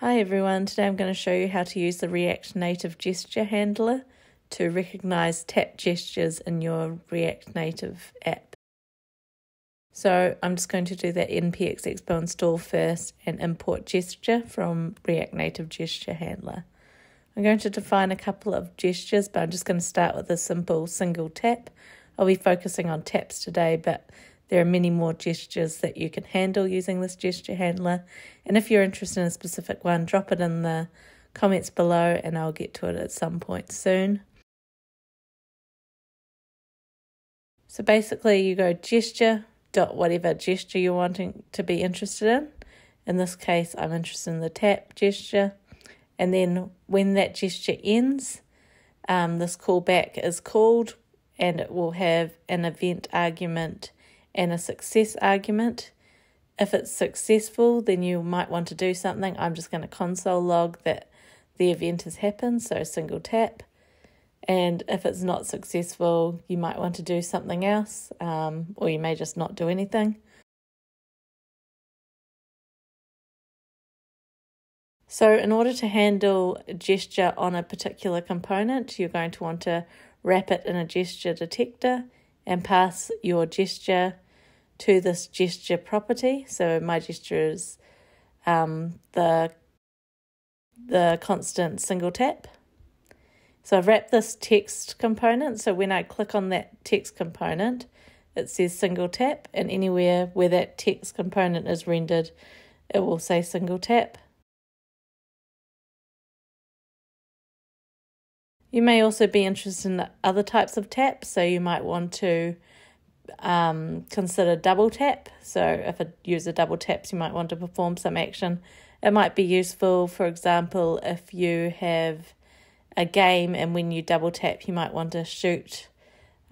Hi everyone, today I'm going to show you how to use the React Native gesture handler to recognize tap gestures in your React Native app. So I'm just going to do that npx expo install first and import gesture from React Native gesture handler. I'm going to define a couple of gestures, but I'm just going to start with a simple single tap. I'll be focusing on taps today, but there are many more gestures that you can handle using this gesture handler. And if you're interested in a specific one, drop it in the comments below and I'll get to it at some point soon. So basically, you go gesture dot whatever gesture you're wanting to be interested in. In this case, I'm interested in the tap gesture. And then when that gesture ends, um, this callback is called and it will have an event argument and a success argument. If it's successful, then you might want to do something. I'm just going to console log that the event has happened, so a single tap. And if it's not successful, you might want to do something else, um, or you may just not do anything. So, in order to handle gesture on a particular component, you're going to want to wrap it in a gesture detector and pass your gesture to this gesture property. So my gesture is um, the the constant single tap. So I've wrapped this text component. So when I click on that text component, it says single tap, and anywhere where that text component is rendered, it will say single tap. You may also be interested in other types of taps, so you might want to um, consider double tap. So, if a user double taps, you might want to perform some action. It might be useful, for example, if you have a game and when you double tap, you might want to shoot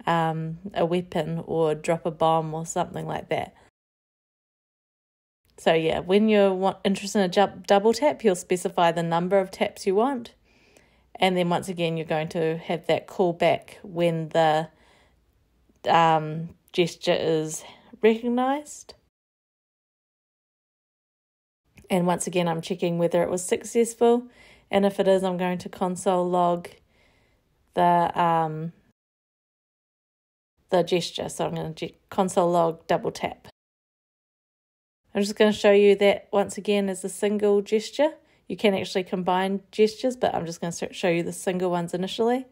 um, a weapon or drop a bomb or something like that. So, yeah, when you're want, interested in a jump, double tap, you'll specify the number of taps you want and then once again, you're going to have that callback when the um, gesture is recognized. And once again, I'm checking whether it was successful. And if it is, I'm going to console log the um, the gesture. So I'm going to console log double tap. I'm just going to show you that once again as a single gesture. You can actually combine gestures, but I'm just going to show you the single ones initially.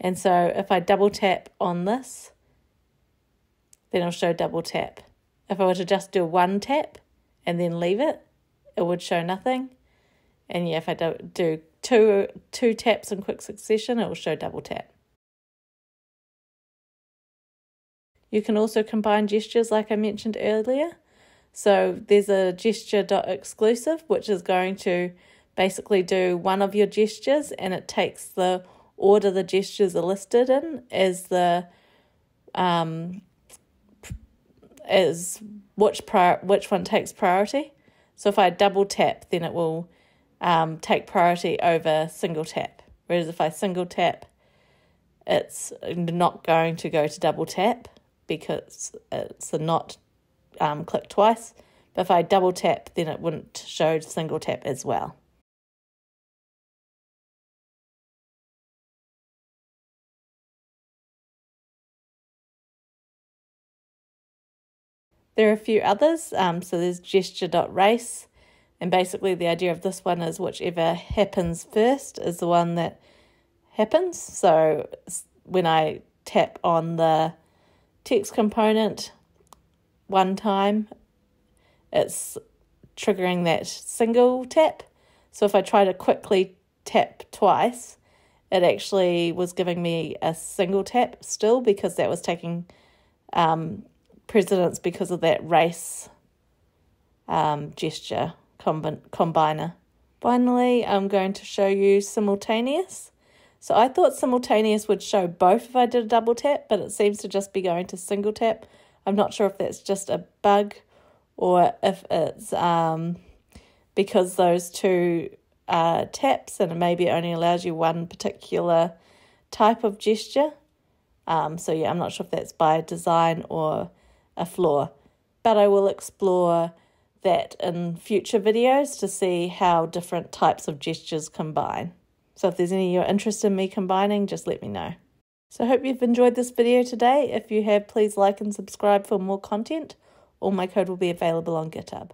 And so if I double tap on this, then it'll show double tap. If I were to just do one tap and then leave it, it would show nothing. And yeah, if I do, do two, two taps in quick succession, it will show double tap. You can also combine gestures like I mentioned earlier. So there's a gesture exclusive, which is going to basically do one of your gestures and it takes the order the gestures are listed in as the um as which prior which one takes priority. So if I double tap, then it will um, take priority over single tap. Whereas if I single tap, it's not going to go to double tap because it's a not um, click twice. But if I double tap, then it wouldn't show single tap as well. There are a few others. Um, so there's gesture.race. And basically, the idea of this one is whichever happens first is the one that happens. So when I tap on the text component, one time, it's triggering that single tap. So if I try to quickly tap twice, it actually was giving me a single tap still because that was taking um, precedence because of that race um, gesture combi- combiner. Finally, I'm going to show you simultaneous. So I thought simultaneous would show both if I did a double tap, but it seems to just be going to single tap. I'm not sure if that's just a bug or if it's um, because those two uh, taps and maybe it only allows you one particular type of gesture. Um, so, yeah, I'm not sure if that's by design or a flaw, but I will explore that in future videos to see how different types of gestures combine. So if there's any you're interested in me combining, just let me know. So I hope you've enjoyed this video today. If you have, please like and subscribe for more content. All my code will be available on GitHub.